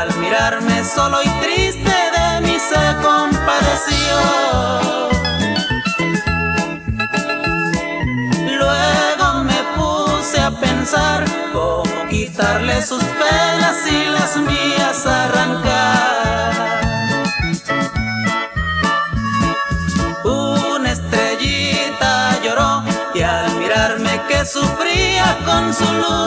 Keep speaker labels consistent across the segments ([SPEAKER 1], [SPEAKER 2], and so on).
[SPEAKER 1] al mirarme solo y triste de mí se compadeció. Luego me puse a pensar cómo quitarle sus penas y las mías arrancar. Una estrellita lloró y al mirarme que sufría con su luz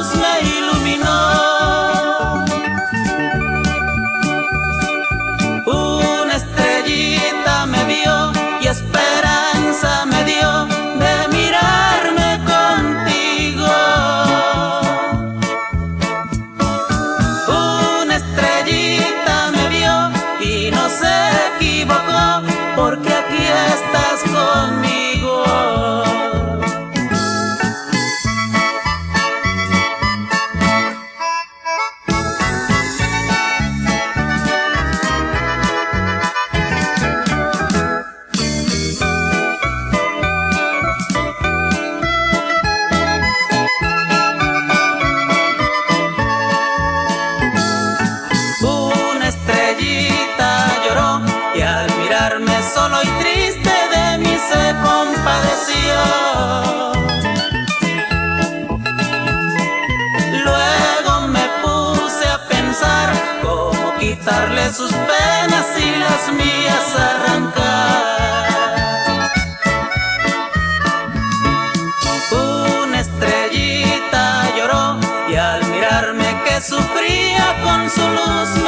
[SPEAKER 1] Luego me puse a pensar cómo quitarle sus penas y las mías arrancar. Una estrellita lloró y al mirarme que sufría con su luz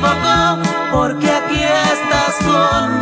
[SPEAKER 1] equivocó porque aquí estás conmigo.